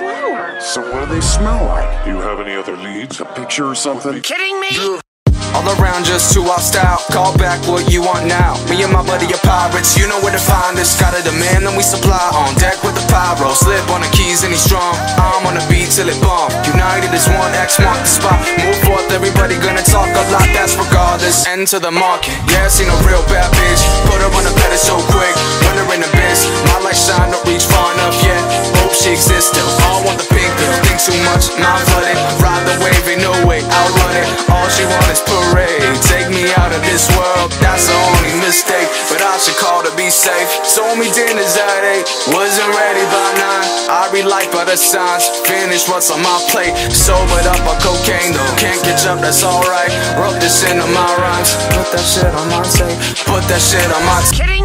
a flower. So what do they smell like? Do you have any other leads? A picture or something? Kidding me? All around just to our style. Call back what you want now. Me and my buddy are pirates, you know where to find us. Got a demand and we supply on deck with the pyro. Slip on the keys and he's strong. I'm on the beat till it bomb. United is one X mark the spot. Move forth, everybody gonna talk a lot. That's regardless. Enter the market. Yeah, seen a real bad bitch. Put her on the pedestal quick. Much, not flooded. Ride the wave, ain't no way. Outrun it. All she want is parade. Take me out of this world, that's the only mistake. But I should call to be safe. Sold me dinners at 8, wasn't ready by 9. I read life by the signs, finish what's on my plate. Sobered up on cocaine though, can't catch up, that's alright. Wrote this into my rhymes, put that shit on my tape, put that shit on my me?